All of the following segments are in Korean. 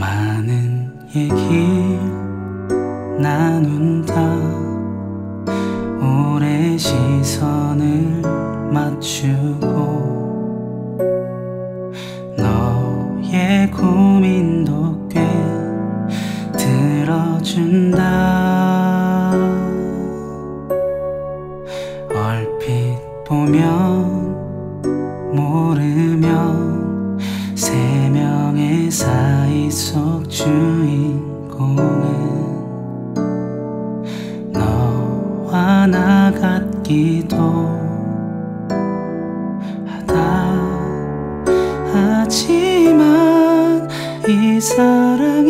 많은 얘기 나눈다. 오래 시선을 맞추고 너의 고민도 꽤 들어준다. 얼핏 보면 모르면 새 사이 속 주인공은 너와 나 같기도 하다. 하지만 이 사람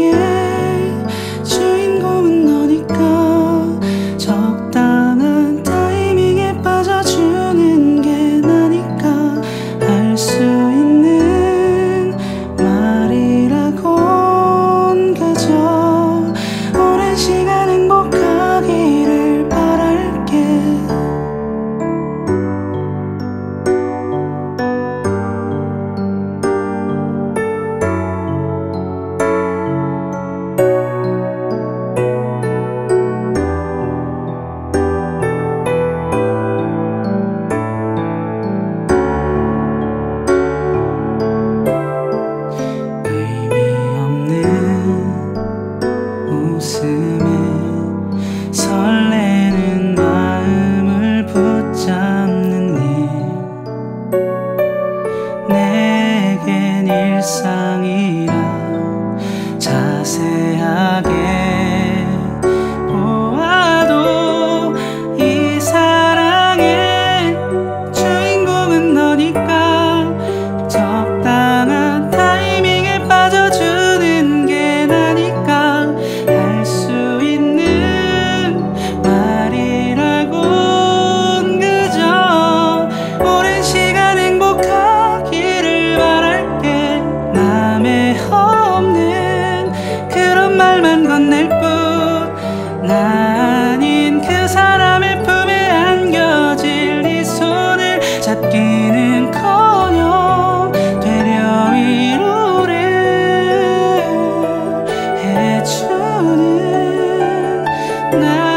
설레는 마음을 붙잡는 일. 내겐 일상이라 자세하게 나